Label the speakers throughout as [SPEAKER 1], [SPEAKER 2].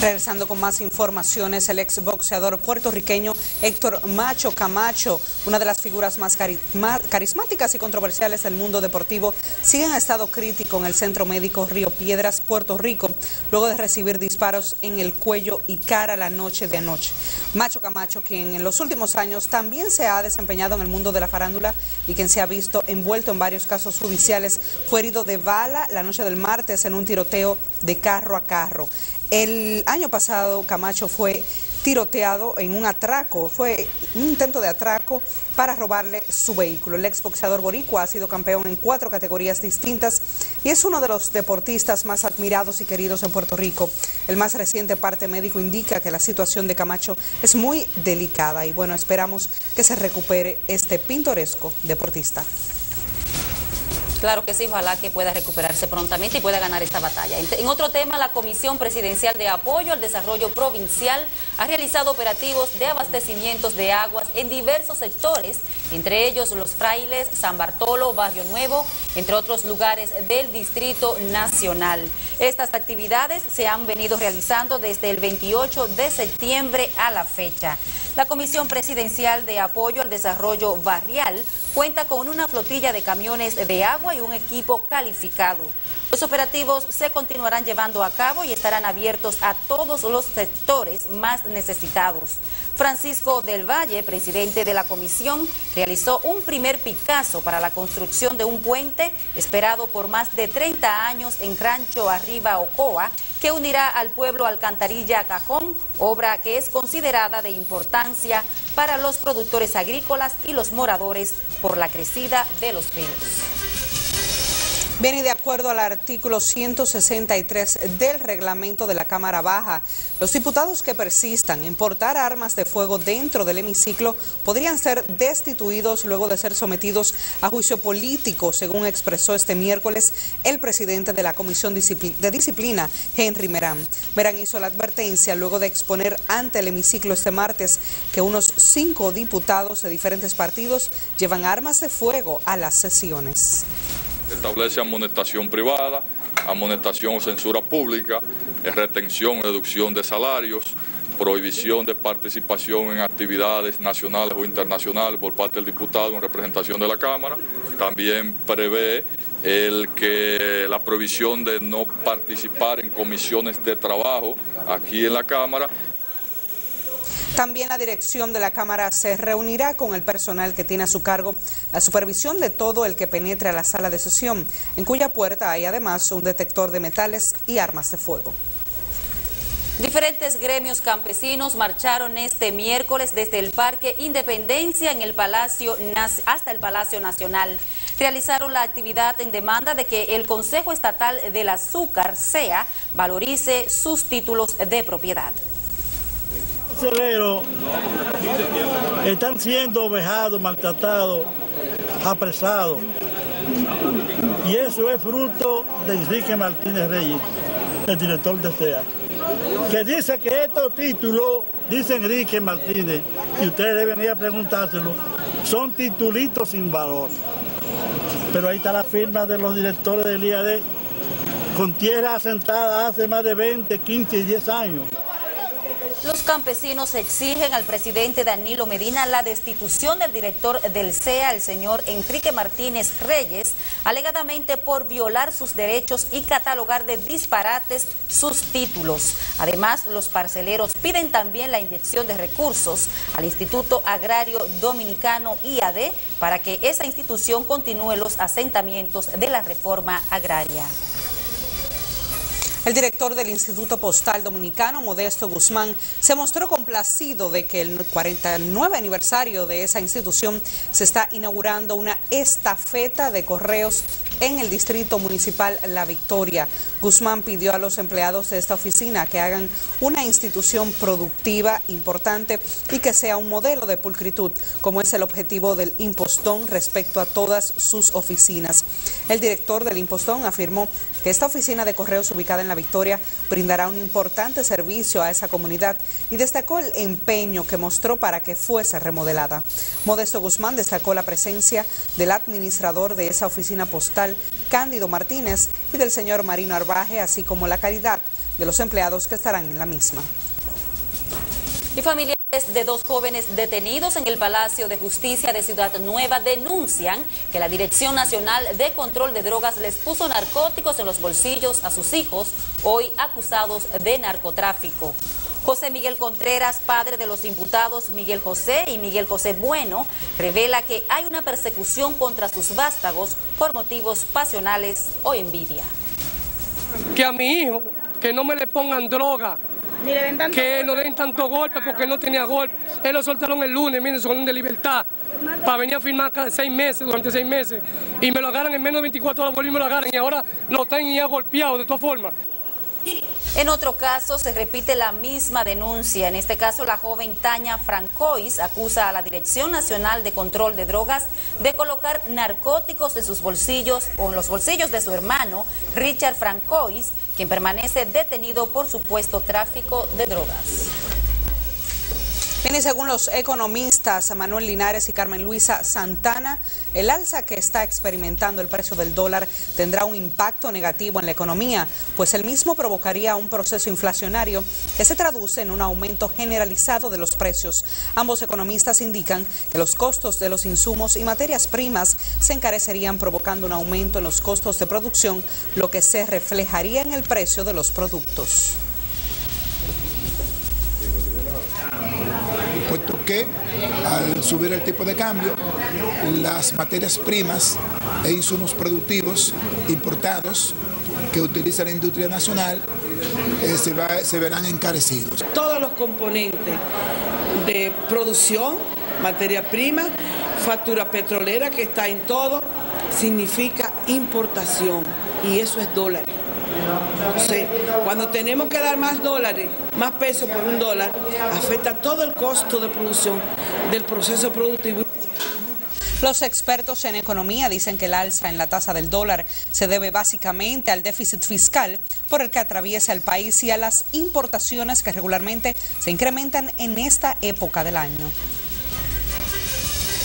[SPEAKER 1] Regresando con más informaciones, el ex boxeador puertorriqueño Héctor Macho Camacho, una de las figuras más carismáticas y controversiales del mundo deportivo, sigue en estado crítico en el Centro Médico Río Piedras, Puerto Rico, luego de recibir disparos en el cuello y cara la noche de anoche. Macho Camacho, quien en los últimos años también se ha desempeñado en el mundo de la farándula y quien se ha visto envuelto en varios casos judiciales, fue herido de bala la noche del martes en un tiroteo de carro a carro. El año pasado Camacho fue tiroteado en un atraco, fue un intento de atraco para robarle su vehículo. El exboxeador boricua ha sido campeón en cuatro categorías distintas y es uno de los deportistas más admirados y queridos en Puerto Rico. El más reciente parte médico indica que la situación de Camacho es muy delicada y bueno, esperamos que se recupere este pintoresco deportista.
[SPEAKER 2] Claro que sí, ojalá que pueda recuperarse prontamente y pueda ganar esta batalla. En otro tema, la Comisión Presidencial de Apoyo al Desarrollo Provincial ha realizado operativos de abastecimientos de aguas en diversos sectores, entre ellos Los Frailes, San Bartolo, Barrio Nuevo, entre otros lugares del Distrito Nacional. Estas actividades se han venido realizando desde el 28 de septiembre a la fecha. La Comisión Presidencial de Apoyo al Desarrollo Barrial cuenta con una flotilla de camiones de agua y un equipo calificado. Los operativos se continuarán llevando a cabo y estarán abiertos a todos los sectores más necesitados. Francisco del Valle, presidente de la comisión, realizó un primer Picasso para la construcción de un puente esperado por más de 30 años en Rancho Arriba Ocoa, que unirá al pueblo Alcantarilla Cajón, obra que es considerada de importancia para los productores agrícolas y los moradores por la crecida de los ríos.
[SPEAKER 1] Bien, y de acuerdo al artículo 163 del reglamento de la Cámara Baja, los diputados que persistan en portar armas de fuego dentro del hemiciclo podrían ser destituidos luego de ser sometidos a juicio político, según expresó este miércoles el presidente de la Comisión de Disciplina, Henry Merán. Merán hizo la advertencia luego de exponer ante el hemiciclo este martes que unos cinco diputados de diferentes partidos llevan armas de fuego a las sesiones.
[SPEAKER 3] Establece amonestación privada, amonestación o censura pública, retención o reducción de salarios, prohibición de participación en actividades nacionales o internacionales por parte del diputado en representación de la Cámara. También prevé el que la prohibición de no participar en comisiones de trabajo aquí en la Cámara
[SPEAKER 1] también la dirección de la Cámara se reunirá con el personal que tiene a su cargo la supervisión de todo el que penetre a la sala de sesión, en cuya puerta hay además un detector de metales y armas de fuego.
[SPEAKER 2] Diferentes gremios campesinos marcharon este miércoles desde el Parque Independencia en el Palacio hasta el Palacio Nacional. Realizaron la actividad en demanda de que el Consejo Estatal del Azúcar, SEA, valorice sus títulos de propiedad
[SPEAKER 4] están siendo vejados, maltratados, apresados. Y eso es fruto de Enrique Martínez Reyes, el director de SEA, que dice que estos títulos, dice Enrique Martínez, y ustedes deben ir a preguntárselo, son titulitos sin valor. Pero ahí está la firma de los directores del IAD, con tierra asentada hace más de 20, 15 y 10 años.
[SPEAKER 2] Campesinos exigen al presidente Danilo Medina la destitución del director del CEA, el señor Enrique Martínez Reyes, alegadamente por violar sus derechos y catalogar de disparates sus títulos. Además, los parceleros piden también la inyección de recursos al Instituto Agrario Dominicano IAD para que esa institución continúe los asentamientos de la reforma agraria.
[SPEAKER 1] El director del Instituto Postal Dominicano, Modesto Guzmán, se mostró complacido de que el 49 aniversario de esa institución se está inaugurando una estafeta de correos en el Distrito Municipal La Victoria. Guzmán pidió a los empleados de esta oficina que hagan una institución productiva importante y que sea un modelo de pulcritud, como es el objetivo del Impostón respecto a todas sus oficinas. El director del Impostón afirmó que esta oficina de correos ubicada en La Victoria brindará un importante servicio a esa comunidad y destacó el empeño que mostró para que fuese remodelada. Modesto Guzmán destacó la presencia del administrador de esa oficina postal, Cándido Martínez, y del señor Marino Arbaje, así como la calidad de los empleados que estarán en la misma.
[SPEAKER 2] Y familiares de dos jóvenes detenidos en el Palacio de Justicia de Ciudad Nueva denuncian que la Dirección Nacional de Control de Drogas les puso narcóticos en los bolsillos a sus hijos, hoy acusados de narcotráfico. José Miguel Contreras, padre de los imputados Miguel José y Miguel José Bueno, revela que hay una persecución contra sus vástagos por motivos pasionales o envidia.
[SPEAKER 5] Que a mi hijo, que no me le pongan droga, que no den tanto golpe porque no tenía golpe. Él lo soltaron el lunes, miren, son de libertad, para venir a firmar cada seis meses, durante seis meses. Y me lo agarran en menos de 24 horas, y me lo agarran y ahora lo están ya golpeado de todas formas.
[SPEAKER 2] En otro caso, se repite la misma denuncia. En este caso, la joven Tania Francois acusa a la Dirección Nacional de Control de Drogas de colocar narcóticos en sus bolsillos o en los bolsillos de su hermano, Richard Francois, quien permanece detenido por supuesto tráfico de drogas.
[SPEAKER 1] Bien, y según los economistas Manuel Linares y Carmen Luisa Santana, el alza que está experimentando el precio del dólar tendrá un impacto negativo en la economía, pues el mismo provocaría un proceso inflacionario que se traduce en un aumento generalizado de los precios. Ambos economistas indican que los costos de los insumos y materias primas se encarecerían provocando un aumento en los costos de producción, lo que se reflejaría en el precio de los productos.
[SPEAKER 6] Puesto que al subir el tipo de cambio, las materias primas e insumos productivos importados que utiliza la industria nacional eh, se, se verán encarecidos.
[SPEAKER 7] todos los componentes de producción, materia prima, factura petrolera que está en todo, significa importación y eso es dólares. Entonces, cuando tenemos que dar más dólares, más pesos por un dólar, afecta todo el costo de producción del proceso productivo.
[SPEAKER 1] Los expertos en economía dicen que el alza en la tasa del dólar se debe básicamente al déficit fiscal por el que atraviesa el país y a las importaciones que regularmente se incrementan en esta época del año.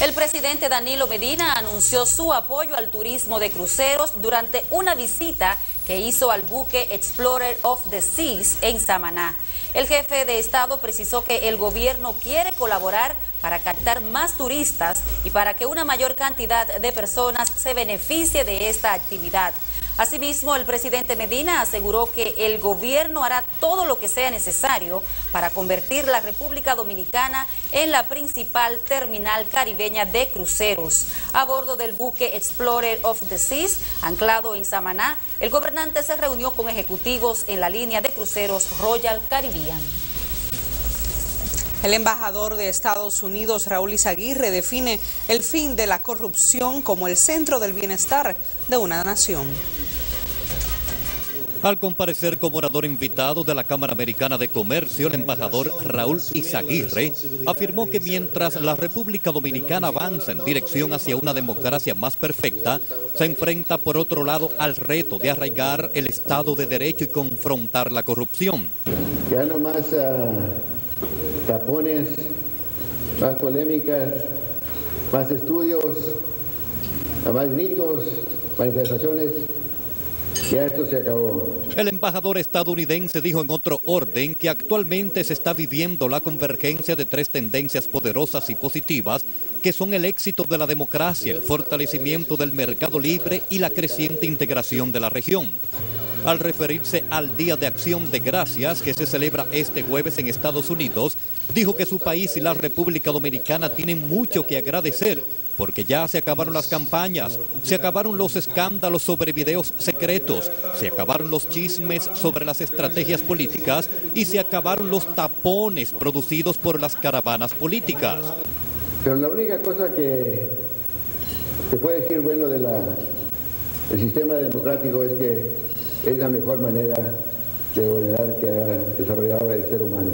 [SPEAKER 2] El presidente Danilo Medina anunció su apoyo al turismo de cruceros durante una visita que hizo al buque Explorer of the Seas en Samaná. El jefe de Estado precisó que el gobierno quiere colaborar para captar más turistas y para que una mayor cantidad de personas se beneficie de esta actividad. Asimismo, el presidente Medina aseguró que el gobierno hará todo lo que sea necesario para convertir la República Dominicana en la principal terminal caribeña de cruceros. A bordo del buque Explorer of the Seas, anclado en Samaná, el gobernante se reunió con ejecutivos en la línea de cruceros Royal Caribbean.
[SPEAKER 1] El embajador de Estados Unidos, Raúl Izaguirre, define el fin de la corrupción como el centro del bienestar de una nación.
[SPEAKER 8] Al comparecer como orador invitado de la Cámara Americana de Comercio, el embajador Raúl Izaguirre afirmó que mientras la República Dominicana avanza en dirección hacia una democracia más perfecta, se enfrenta por otro lado al reto de arraigar el Estado de Derecho y confrontar la corrupción.
[SPEAKER 9] Ya no más ah, tapones, más polémicas, más estudios, más gritos, manifestaciones. Ya esto se acabó.
[SPEAKER 8] El embajador estadounidense dijo en otro orden que actualmente se está viviendo la convergencia de tres tendencias poderosas y positivas que son el éxito de la democracia, el fortalecimiento del mercado libre y la creciente integración de la región. Al referirse al Día de Acción de Gracias que se celebra este jueves en Estados Unidos, dijo que su país y la República Dominicana tienen mucho que agradecer porque ya se acabaron las campañas, se acabaron los escándalos sobre videos secretos, se acabaron los chismes sobre las estrategias políticas y se acabaron los tapones producidos por las caravanas políticas.
[SPEAKER 9] Pero la única cosa que se puede decir bueno del sistema democrático es que es la mejor manera de gobernar que ha desarrollado el ser humano.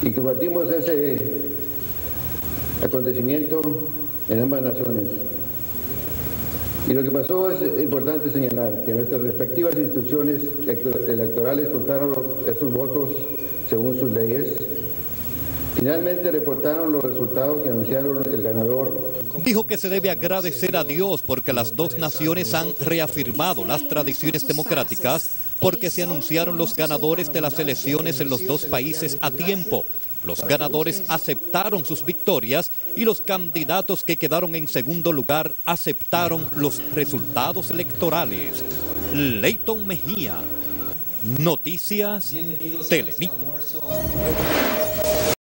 [SPEAKER 9] Y compartimos ese acontecimiento en ambas naciones. Y lo que pasó es importante señalar que nuestras respectivas instituciones electorales contaron esos votos según sus leyes. Finalmente reportaron los resultados y anunciaron el ganador.
[SPEAKER 8] Dijo que se debe agradecer a Dios porque las dos naciones han reafirmado las tradiciones democráticas porque se anunciaron los ganadores de las elecciones en los dos países a tiempo. Los ganadores aceptaron sus victorias y los candidatos que quedaron en segundo lugar aceptaron los resultados electorales. Leighton Mejía, Noticias Telemicro.